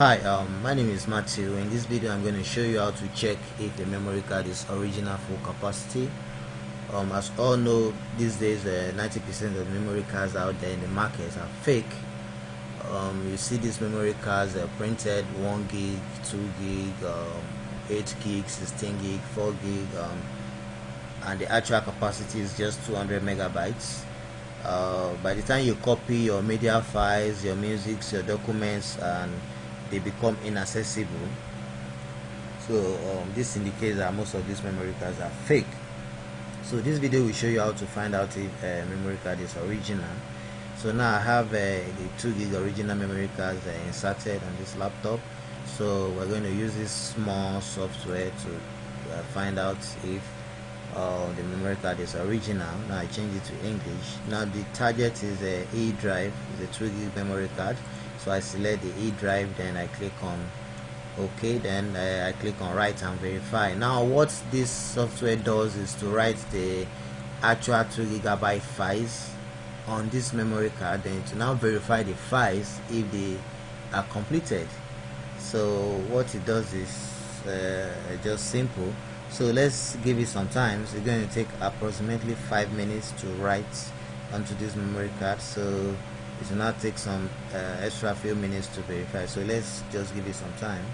Hi, um, my name is Matthew. In this video, I'm going to show you how to check if the memory card is original full capacity. Um, as all know, these days 90% uh, of memory cards out there in the market are fake. Um, you see these memory cards are printed 1 gig, 2 gig, um, 8 gig, 16 gig, 4 gig, um, and the actual capacity is just 200 megabytes. Uh, by the time you copy your media files, your music, your documents, and they become inaccessible. So um, this indicates that most of these memory cards are fake. So this video will show you how to find out if a memory card is original. So now I have uh, the 2 gig original memory cards uh, inserted on this laptop. So we're going to use this small software to uh, find out if uh, the memory card is original. Now I change it to English. Now the target is a E drive the 2 gig memory card so I select the E drive then I click on OK then uh, I click on write and verify. Now what this software does is to write the actual 2 gigabyte files on this memory card then to now verify the files if they are completed. So what it does is uh, just simple. So let's give it some time. It's going to take approximately five minutes to write onto this memory card. So it will not take some uh, extra few minutes to verify. So let's just give it some time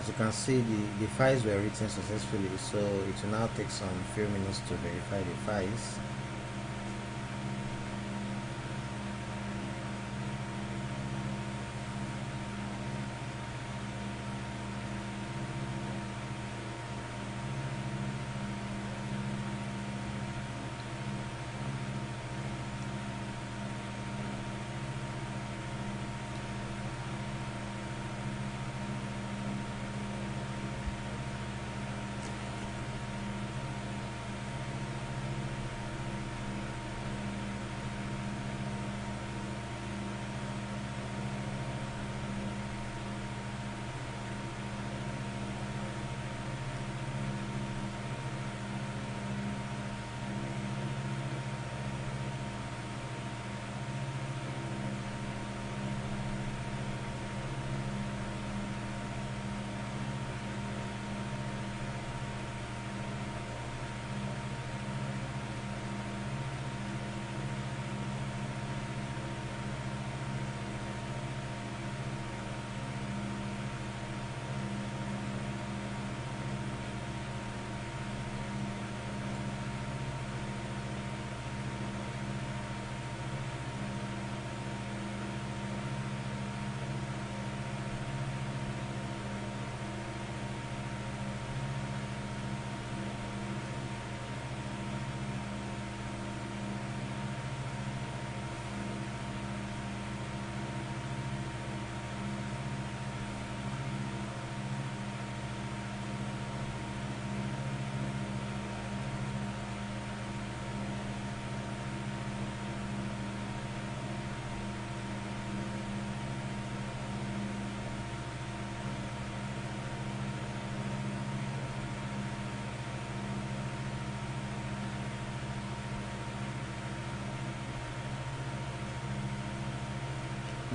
as you can see the the files were written successfully so it will now take some few minutes to verify the files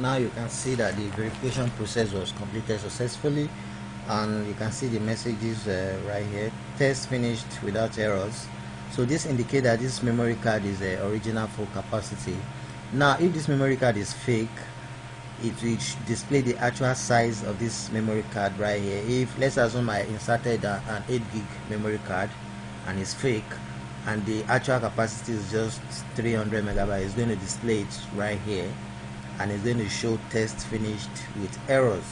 now you can see that the verification process was completed successfully and you can see the messages uh, right here. Test finished without errors. So this indicates that this memory card is the uh, original full capacity. Now if this memory card is fake it will display the actual size of this memory card right here. If let's assume I inserted a, an 8 gig memory card and it's fake and the actual capacity is just 300 megabytes it's going to display it right here and it's going to show test finished with errors.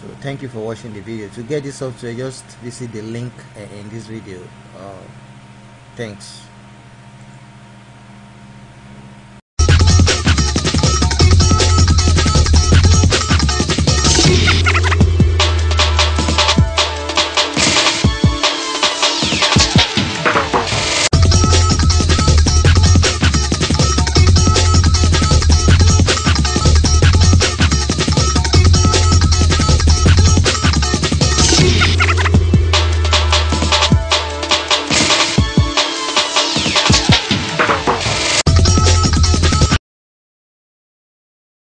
So thank you for watching the video. To get this software just visit the link uh, in this video. Uh, thanks